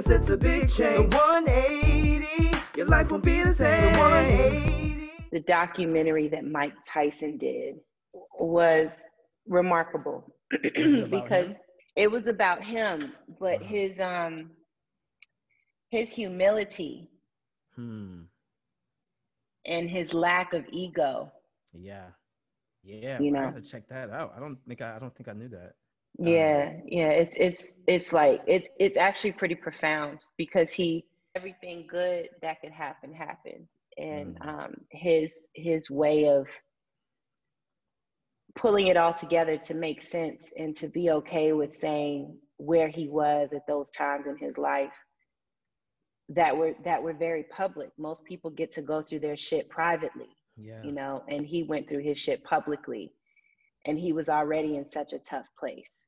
Yes, it's a big change. The 180. Your life won't be the same. The 180. The documentary that Mike Tyson did was remarkable because him? it was about him, but Uh-huh. his um his humility Hmm. and his lack of ego. Yeah. Yeah. You know, I know. gotta check that out. I don't think I, I don't think I knew that. Yeah, yeah, it's it's it's like it's it's actually pretty profound because he everything good that could happen happened, and Mm. um, his his way of pulling it all together to make sense and to be okay with saying where he was at those times in his life that were that were very public. Most people get to go through their shit privately Yeah. you know, and he went through his shit publicly. And he was already in such a tough place.